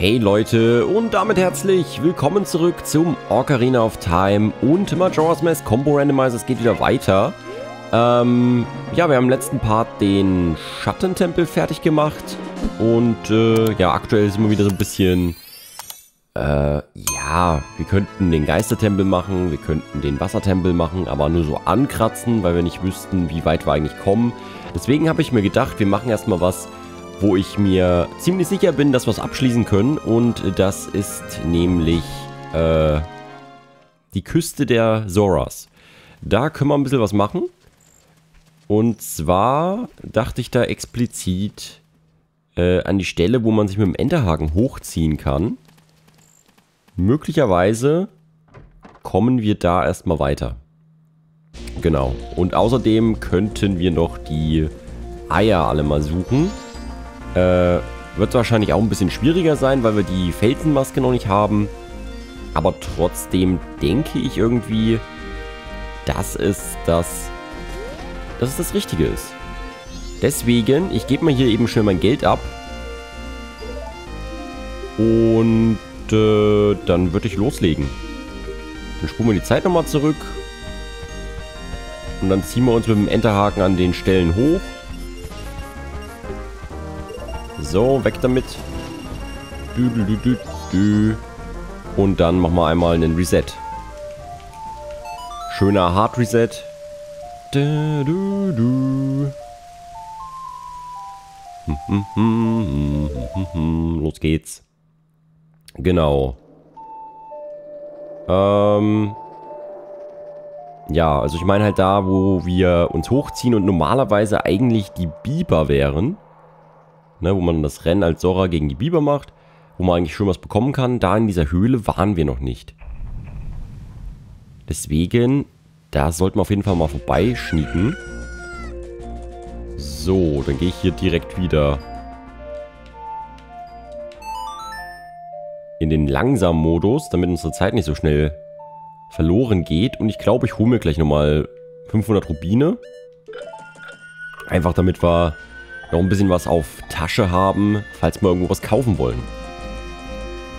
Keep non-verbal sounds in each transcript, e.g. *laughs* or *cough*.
Hey Leute und damit herzlich willkommen zurück zum Ocarina of Time und Majora's Mask Combo Randomizer. Es geht wieder weiter. Ähm, ja, wir haben im letzten Part den Schattentempel fertig gemacht und äh, ja, aktuell sind wir wieder so ein bisschen... Äh, ja, wir könnten den Geistertempel machen, wir könnten den Wassertempel machen, aber nur so ankratzen, weil wir nicht wüssten, wie weit wir eigentlich kommen. Deswegen habe ich mir gedacht, wir machen erstmal was, wo ich mir ziemlich sicher bin, dass wir es abschließen können. Und das ist nämlich äh, die Küste der Zoras. Da können wir ein bisschen was machen. Und zwar dachte ich da explizit äh, an die Stelle, wo man sich mit dem Enterhaken hochziehen kann. Möglicherweise kommen wir da erstmal weiter. Genau. Und außerdem könnten wir noch die Eier alle mal suchen. Äh, wird wahrscheinlich auch ein bisschen schwieriger sein, weil wir die Felsenmaske noch nicht haben. Aber trotzdem denke ich irgendwie, dass es das, dass es das Richtige ist. Deswegen, ich gebe mal hier eben schnell mein Geld ab. Und äh, dann würde ich loslegen. Dann spulen wir die Zeit nochmal zurück. Und dann ziehen wir uns mit dem Enterhaken an den Stellen hoch. So, weg damit. Und dann machen wir einmal einen Reset. Schöner Hard Reset. Los geht's. Genau. Ähm. Ja, also ich meine halt da, wo wir uns hochziehen und normalerweise eigentlich die Biber wären. Ne, wo man das Rennen als Sora gegen die Biber macht. Wo man eigentlich schon was bekommen kann. Da in dieser Höhle waren wir noch nicht. Deswegen, da sollten wir auf jeden Fall mal vorbeischnieken. So, dann gehe ich hier direkt wieder in den langsamen Modus, damit unsere Zeit nicht so schnell verloren geht. Und ich glaube, ich hole mir gleich nochmal 500 Rubine. Einfach damit wir noch ein bisschen was auf Tasche haben, falls wir irgendwo was kaufen wollen.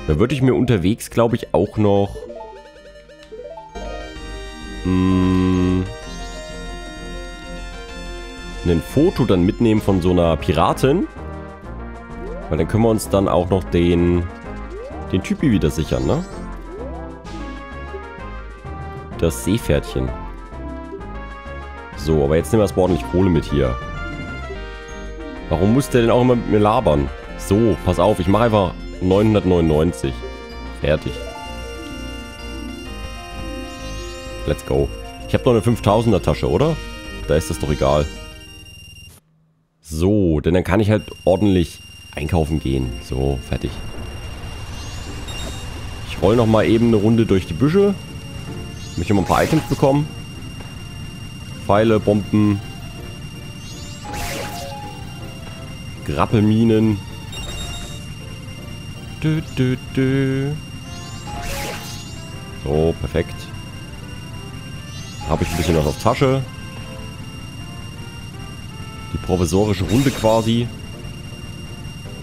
Da würde ich mir unterwegs, glaube ich, auch noch... Mh, hm, ein Foto dann mitnehmen von so einer Piratin. Weil dann können wir uns dann auch noch den, den Typi wieder sichern, ne? Das Seepferdchen. So, aber jetzt nehmen wir erstmal ordentlich Kohle mit hier. Warum muss der denn auch immer mit mir labern? So, pass auf, ich mache einfach 999. Fertig. Let's go. Ich habe noch eine 5000er Tasche, oder? Da ist das doch egal. So, denn dann kann ich halt ordentlich einkaufen gehen. So, fertig. Ich roll noch mal eben eine Runde durch die Büsche. Möchte mal ein paar Items bekommen. Pfeile, Bomben. Grappelminen. Dö, dö, dö. So, perfekt. Habe ich ein bisschen was auf Tasche. Die provisorische Runde quasi.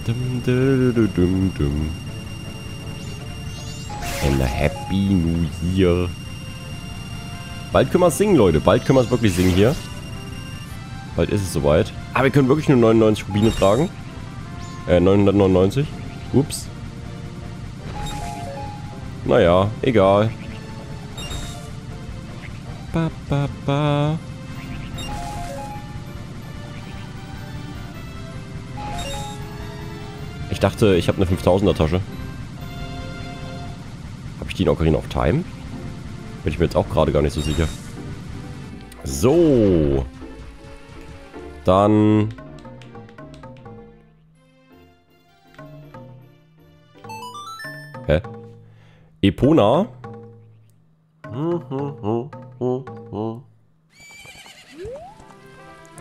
Dum, dum, dum, dum, dum. And a happy new year. Bald können wir es singen, Leute. Bald können wir es wirklich singen hier. Bald ist es soweit. Aber wir können wirklich nur 99 Rubine tragen. Äh, 999. Ups. Naja, egal. Ba, ba, ba. Ich dachte, ich habe eine 5000er Tasche. Habe ich die in Ocarina of Time? Bin ich mir jetzt auch gerade gar nicht so sicher. So. Dann... Hä? Epona?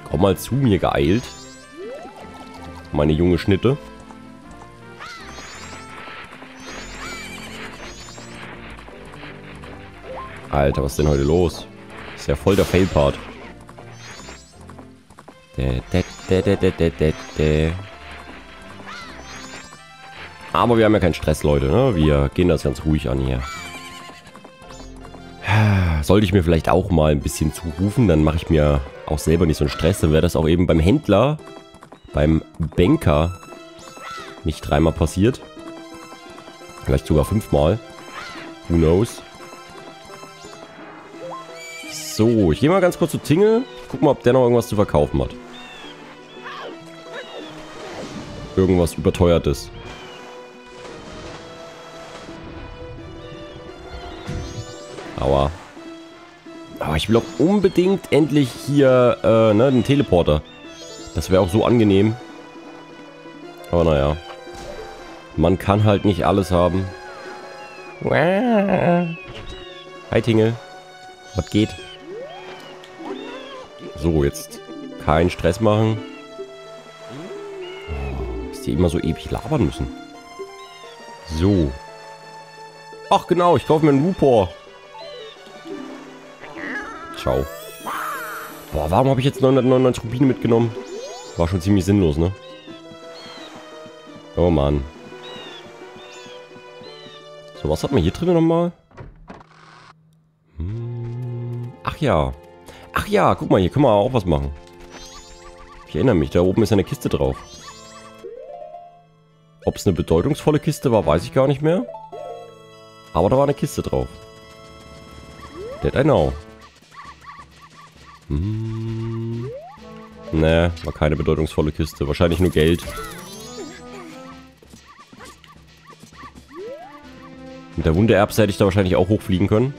Komm mal zu mir geeilt. Meine junge Schnitte. Alter, was ist denn heute los? Ist ja voll der Fail-Part. Aber wir haben ja keinen Stress, Leute. Ne? Wir gehen das ganz ruhig an hier. Sollte ich mir vielleicht auch mal ein bisschen zurufen, dann mache ich mir auch selber nicht so einen Stress. Dann wäre das auch eben beim Händler, beim Banker nicht dreimal passiert. Vielleicht sogar fünfmal. Who knows? So, ich gehe mal ganz kurz zu Tingle. Guck mal, ob der noch irgendwas zu verkaufen hat. Irgendwas überteuertes. Aua. Aber ich will auch unbedingt endlich hier, äh, ne, den Teleporter. Das wäre auch so angenehm. Aber naja. Man kann halt nicht alles haben. Hi Tingle. Was geht? So, jetzt keinen Stress machen. Die immer so ewig labern müssen. So. Ach genau, ich kaufe mir einen Rupor. Ciao. Boah, warum habe ich jetzt 999 Rubine mitgenommen? War schon ziemlich sinnlos, ne? Oh Mann. So, was hat man hier drin nochmal? Hm. Ach ja. Ach ja, guck mal, hier können wir auch was machen. Ich erinnere mich, da oben ist eine Kiste drauf. Ob es eine bedeutungsvolle Kiste war, weiß ich gar nicht mehr. Aber da war eine Kiste drauf. That I know. Hm. Ne, war keine bedeutungsvolle Kiste. Wahrscheinlich nur Geld. Mit der Wundererbse hätte ich da wahrscheinlich auch hochfliegen können.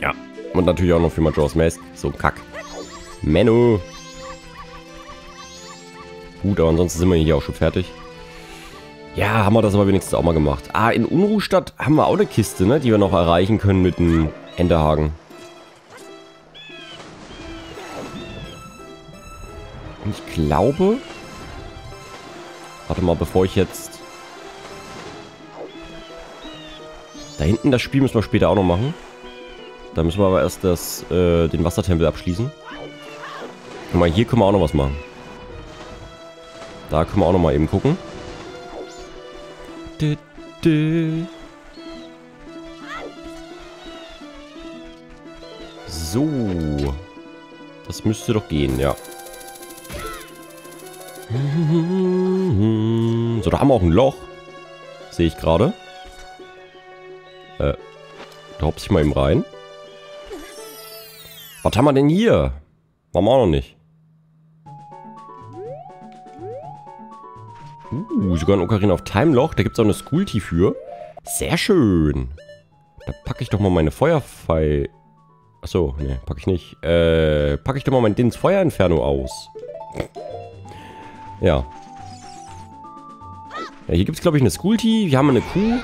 Ja. Und natürlich auch noch für Majora's Mask. So ein Kack. Menno. Gut, aber ansonsten sind wir hier auch schon fertig. Ja, haben wir das aber wenigstens auch mal gemacht. Ah, in Unruhstadt haben wir auch eine Kiste, ne? Die wir noch erreichen können mit dem Enderhaken. Und ich glaube... Warte mal, bevor ich jetzt... Da hinten das Spiel müssen wir später auch noch machen. Da müssen wir aber erst das, äh, den Wassertempel abschließen. Guck mal, hier können wir auch noch was machen. Da können wir auch noch mal eben gucken. Du, du. So. Das müsste doch gehen, ja. *laughs* So, da haben wir auch ein Loch. Sehe ich gerade. Äh, da hopse ich mal eben rein. Was haben wir denn hier? Waren wir auch noch nicht. Sogar ein Ocarina of Time Loch. Da gibt es auch eine Skulti für. Sehr schön. Da packe ich doch mal meine Feuerpfeil... Achso, ne, packe ich nicht. Äh, packe ich doch mal mein Dins Feuerinferno aus. Ja. Ja, hier gibt es, glaube ich, eine Skulti. Wir haben eine Kuh.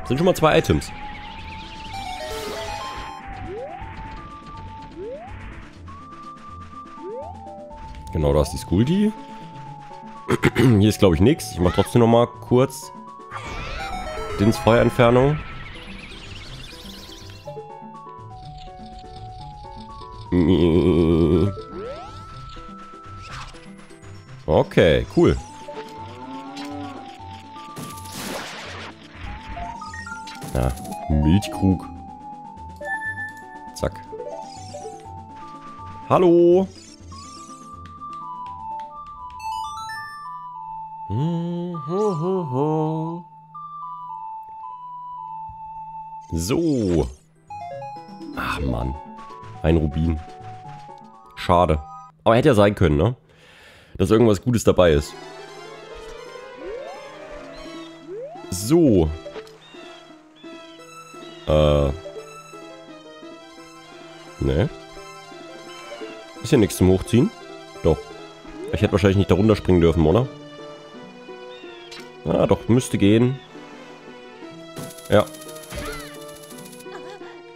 Das sind schon mal zwei Items. Genau, da ist die Skulti. Hier ist, glaube ich, nichts. Ich mache trotzdem noch mal kurz Dins Feuerentfernung. Okay, cool. Ja, Milchkrug. Zack. Hallo. So. Ach Mann. Ein Rubin. Schade. Aber hätte ja sein können, ne? Dass irgendwas Gutes dabei ist. So. Äh. Ne. Ist ja nichts zum Hochziehen. Doch. Ich hätte wahrscheinlich nicht darunter springen dürfen, oder? Ah, doch, müsste gehen. Ja.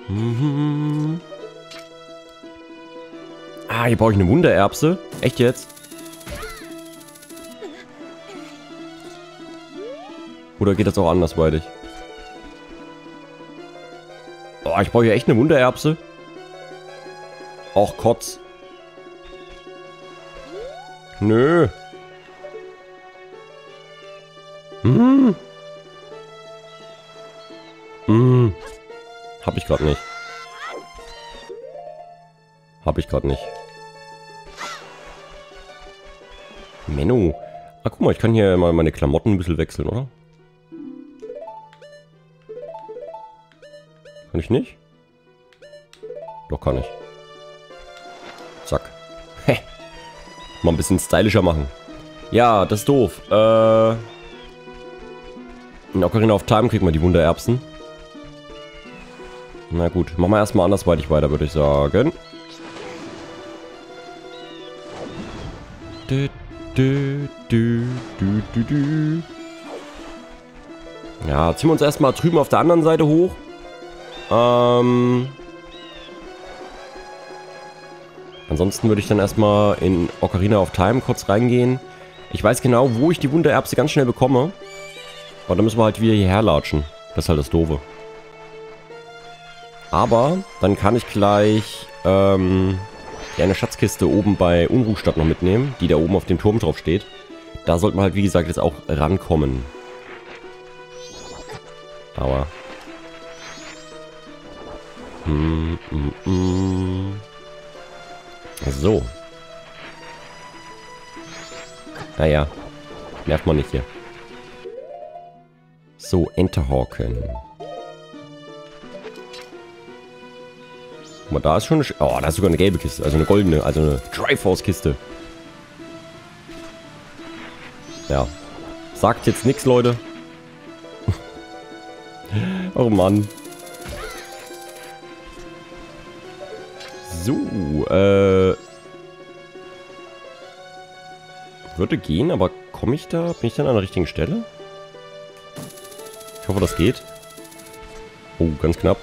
Mhm. Ah, hier brauche ich eine Wundererbse. Echt jetzt? Oder geht das auch andersweitig? Oh, ich brauche hier echt eine Wundererbse. Och, Kotz. Nö. Ich gerade nicht. Hab ich gerade nicht. Menno. Ah, guck mal, ich kann hier mal meine Klamotten ein bisschen wechseln, oder? Kann ich nicht? Doch, kann ich. Zack. Hä. Mal ein bisschen stylischer machen. Ja, das ist doof. Äh... In Ocarina of Time kriegt man die Wundererbsen. Na gut, machen wir erstmal andersweitig weiter, würde ich sagen. Du, du, du, du, du, du. Ja, ziehen wir uns erstmal drüben auf der anderen Seite hoch. Ähm... Ansonsten würde ich dann erstmal in Ocarina of Time kurz reingehen. Ich weiß genau, wo ich die Wundererbse ganz schnell bekomme. Aber dann müssen wir halt wieder hierher latschen. Das ist halt das Doofe. Aber dann kann ich gleich ähm, eine Schatzkiste oben bei Unruhstadt noch mitnehmen, die da oben auf dem Turm drauf steht. Da sollte man halt, wie gesagt, jetzt auch rankommen. Aber... Hm, hm, hm. So. Naja. Nervt man nicht hier. So, Enterhawken. Mal, da ist schon eine... Oh, da ist sogar eine gelbe Kiste. Also eine goldene. Also eine Triforce-Kiste. Ja. Sagt jetzt nichts, Leute. *laughs* oh Mann. So, äh... Würde gehen, aber komme ich da? Bin ich dann an der richtigen Stelle? Ich hoffe, das geht. Oh, ganz knapp.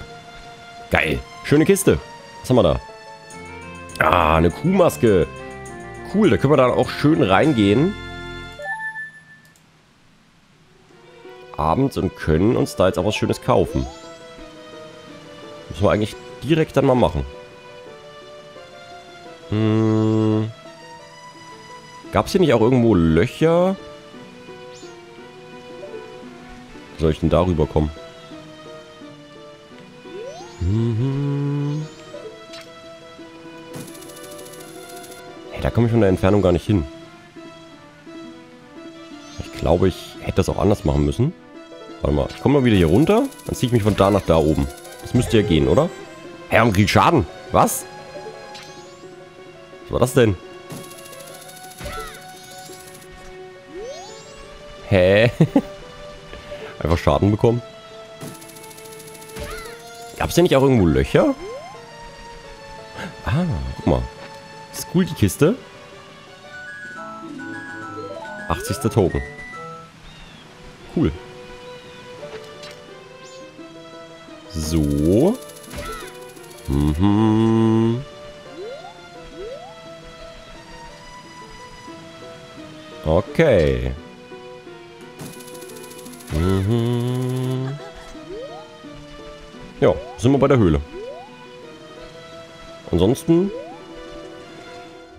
Geil. Schöne Kiste. Was haben wir da? Ah, eine Kuhmaske. Cool, da können wir dann auch schön reingehen. Abends und können uns da jetzt auch was Schönes kaufen. Müssen wir eigentlich direkt dann mal machen. Hm. Gab es hier nicht auch irgendwo Löcher? Wie soll ich denn darüber kommen? Mhm. Komme ich von der Entfernung gar nicht hin. Ich glaube, ich hätte das auch anders machen müssen. Warte mal, ich komme mal wieder hier runter. Dann ziehe ich mich von da nach da oben. Das müsste ja gehen, oder? Herr, kriegt Schaden. Was? Was war das denn? Hä? *laughs* Einfach Schaden bekommen. Gab es denn nicht auch irgendwo Löcher? Cool, die Kiste. 80. Token. Cool. So. Mhm. Okay. Mhm. Ja, sind wir bei der Höhle. Ansonsten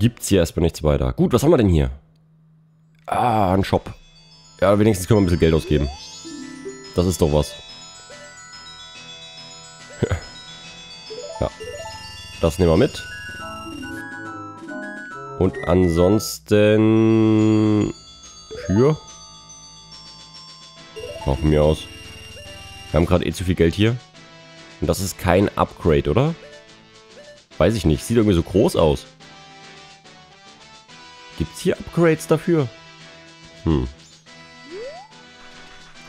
gibt's hier erstmal nichts weiter. Gut, was haben wir denn hier? Ah, ein Shop. Ja, wenigstens können wir ein bisschen Geld ausgeben. Das ist doch was. *laughs* ja. Das nehmen wir mit. Und ansonsten... Für? Auch von mir aus. Wir haben gerade eh zu viel Geld hier. Und das ist kein Upgrade, oder? Weiß ich nicht. Sieht irgendwie so groß aus. Gibt es hier Upgrades dafür? Hm.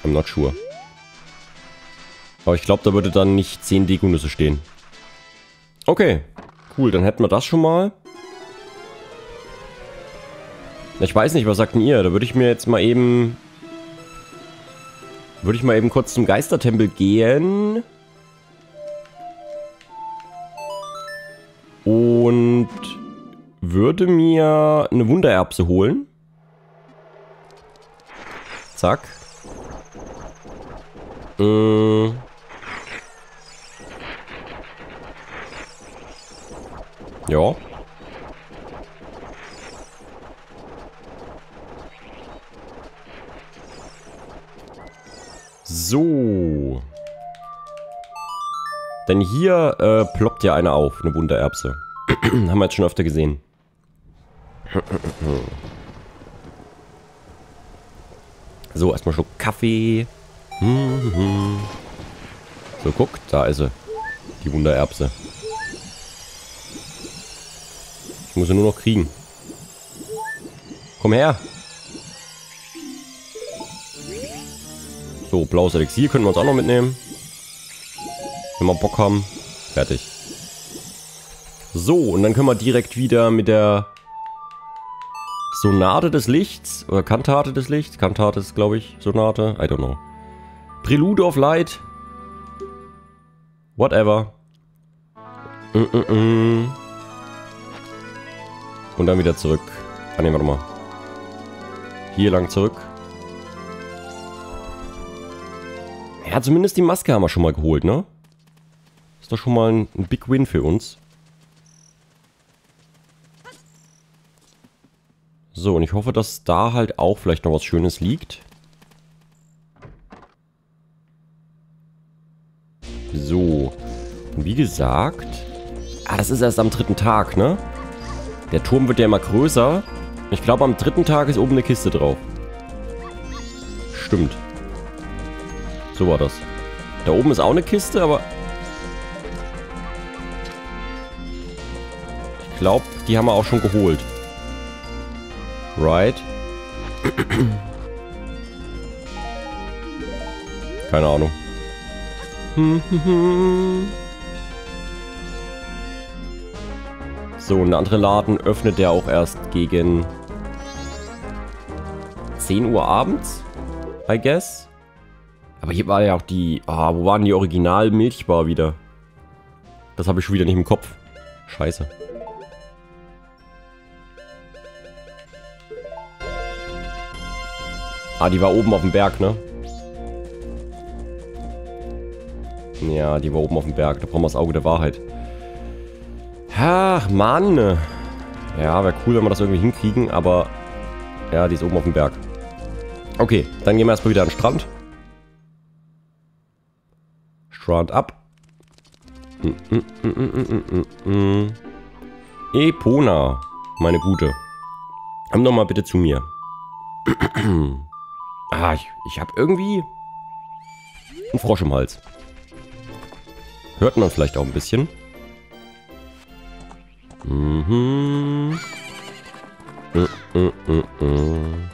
I'm not sure. Aber ich glaube, da würde dann nicht 10 Dekonüsse stehen. Okay. Cool, dann hätten wir das schon mal. Ich weiß nicht, was sagt denn ihr? Da würde ich mir jetzt mal eben... Würde ich mal eben kurz zum Geistertempel gehen. Und würde mir eine Wundererbse holen. Zack. Äh. Ja. So. Denn hier äh, ploppt ja eine auf, eine Wundererbse. *clears throat* Haben wir jetzt schon öfter gesehen. *clears throat* So, erstmal Schluck Kaffee. So, guck, da ist sie. Die Wundererbse. Ich muss sie nur noch kriegen. Komm her. So, blaues Elixier können wir uns auch noch mitnehmen. Wenn wir Bock haben. Fertig. So, und dann können wir direkt wieder mit der Sonate des Lichts. Oder Kantate des Lichts. Kantate ist, glaube ich, Sonate. I don't know. Prelude of Light. Whatever. Mm -mm -mm. Und dann wieder zurück. Ah ne, warte mal. Hier lang zurück. Ja, zumindest die Maske haben wir schon mal geholt, ne? Ist doch schon mal ein, ein Big Win für uns. So, und ich hoffe, dass da halt auch vielleicht noch was Schönes liegt. So. Und wie gesagt... Ah, das ist erst am dritten Tag, ne? Der Turm wird ja immer größer. Ich glaube, am dritten Tag ist oben eine Kiste drauf. Stimmt. So war das. Da oben ist auch eine Kiste, aber... Ich glaube, die haben wir auch schon geholt. Right. Keine Ahnung. *laughs* So, und der andere Laden öffnet der auch erst gegen 10 Uhr abends, I guess. Aber hier war ja auch die... Ah, wo waren die Original-Milchbar wieder? Das habe ich schon wieder nicht im Kopf. Scheiße. Ah, die war oben auf dem Berg, ne? Ja, die war oben auf dem Berg. Da brauchen wir das Auge der Wahrheit. Ach, Mann. Ja, wäre cool, wenn wir das irgendwie hinkriegen, aber... Ja, die ist oben auf dem Berg. Okay, dann gehen wir erstmal wieder an den Strand. Strand ab. Mm, mm, mm, Epona, meine Gute. Komm doch mal bitte zu mir. *clears throat* ah, ich, ich habe irgendwie einen Frosch im Hals. Hört man vielleicht auch ein bisschen. Mhm. Mm, mm, mm, mm.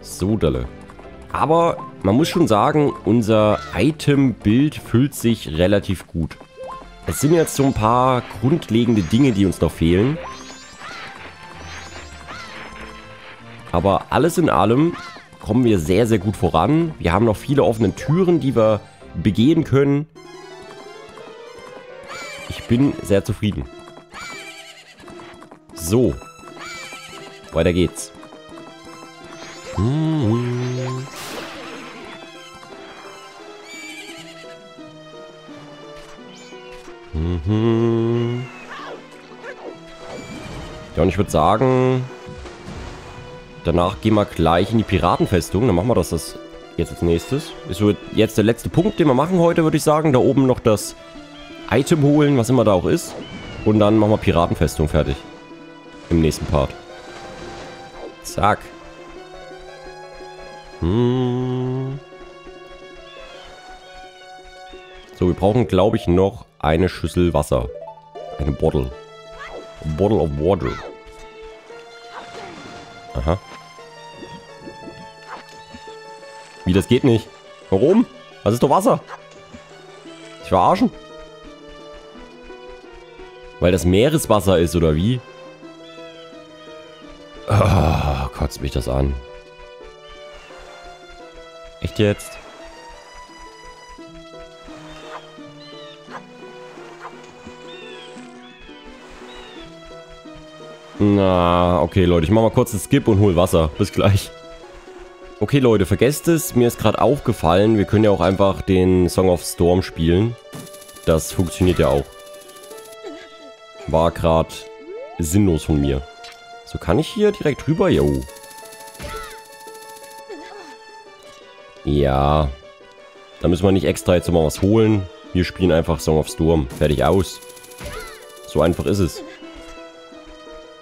So, Dalle. Aber man muss schon sagen, unser Item-Bild füllt sich relativ gut. Es sind jetzt so ein paar grundlegende Dinge, die uns noch fehlen. Aber alles in allem kommen wir sehr, sehr gut voran. Wir haben noch viele offene Türen, die wir begehen können. Ich bin sehr zufrieden. So. Weiter geht's. Mhm. Mhm. Ja, und ich würde sagen, danach gehen wir gleich in die Piratenfestung. Dann machen wir das, das jetzt als nächstes. Ist so jetzt der letzte Punkt, den wir machen heute, würde ich sagen. Da oben noch das Item holen, was immer da auch ist. Und dann machen wir Piratenfestung fertig. Im nächsten Part. Zack. Hm. So, wir brauchen, glaube ich, noch eine Schüssel Wasser. Eine Bottle. A bottle of water. Aha. Wie, das geht nicht? Warum? Was ist doch Wasser? Ich verarschen? Weil das Meereswasser ist, oder wie? Oh, kotzt mich das an. Echt jetzt? Na, okay, Leute. Ich mach mal kurz einen Skip und hol Wasser. Bis gleich. Okay, Leute, vergesst es. Mir ist gerade aufgefallen, wir können ja auch einfach den Song of Storm spielen. Das funktioniert ja auch. War gerade sinnlos von mir. So, kann ich hier direkt rüber? Jo. Ja. Da müssen wir nicht extra jetzt mal was holen. Wir spielen einfach Song of Storm. Fertig aus. So einfach ist es.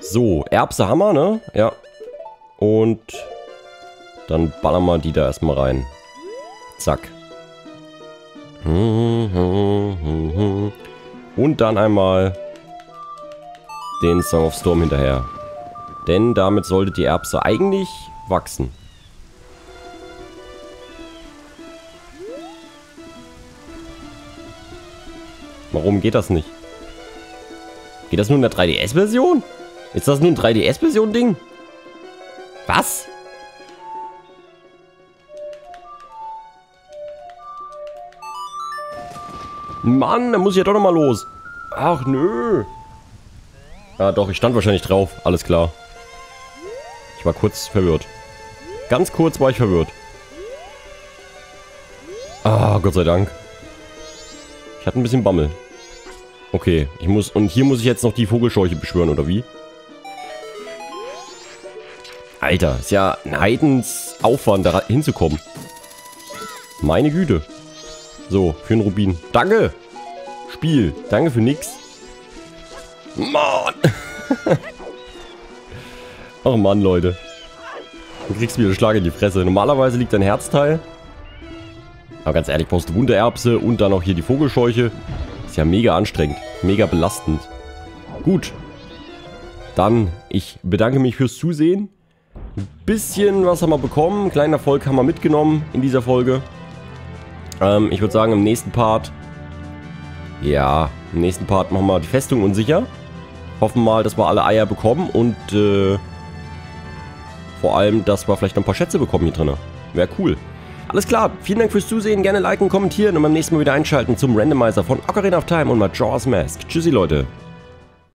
So, Erbse haben wir, ne? Ja. Und dann ballern wir die da erstmal rein. Zack. Und dann einmal den Song of Storm hinterher. Denn damit sollte die Erbse eigentlich wachsen. Warum geht das nicht? Geht das nur in der 3DS-Version? Ist das nur ein 3DS-Version-Ding? Was? Mann, da muss ich ja doch nochmal los. Ach, nö. Ja, doch, ich stand wahrscheinlich drauf. Alles klar. Ich war kurz verwirrt. Ganz kurz war ich verwirrt. Ah, Gott sei Dank. Ich hatte ein bisschen Bammel. Okay, ich muss... Und hier muss ich jetzt noch die Vogelscheuche beschwören, oder wie? Alter, ist ja ein Heidensaufwand, da hinzukommen. Meine Güte. So, für einen Rubin. Danke! Spiel. Danke für nix. Mann! *laughs* Ach Mann, Leute. Du kriegst wieder einen Schlag in die Fresse. Normalerweise liegt dein Herzteil. Aber ganz ehrlich, brauchst du Wundererbse und dann noch hier die Vogelscheuche. Ist ja mega anstrengend. Mega belastend. Gut. Dann, ich bedanke mich fürs Zusehen. Ein bisschen was haben wir bekommen. Kleinen Erfolg haben wir mitgenommen in dieser Folge. Ähm, ich würde sagen, im nächsten Part... Ja, im nächsten Part machen wir die Festung unsicher. Hoffen mal, dass wir alle Eier bekommen und äh, vor allem, dass wir vielleicht noch ein paar Schätze bekommen hier drin. Wäre cool. Alles klar, vielen Dank fürs Zusehen, gerne liken, kommentieren und beim nächsten Mal wieder einschalten zum Randomizer von Ocarina of Time und Majora's Mask. Tschüssi Leute.